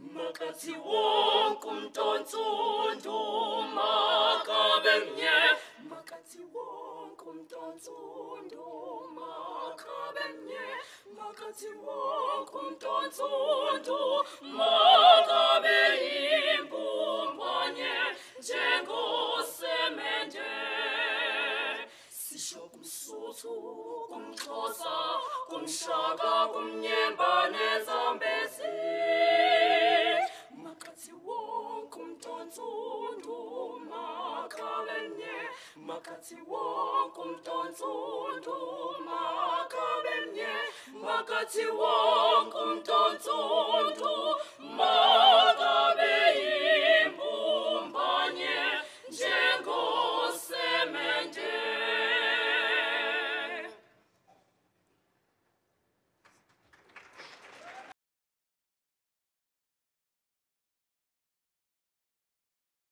makatsi wonke umntonsonto makabemnye makatsi wonke umntonsonto makabemnye makatsi wonke umntonsonto makabe imbumbanye njengosemende sisho kumsuthu kumxhosa kumshaka kumnyemba nezambezi umntonsonto makabemnye makatsi wonke umntonsonto makabemnye makatsi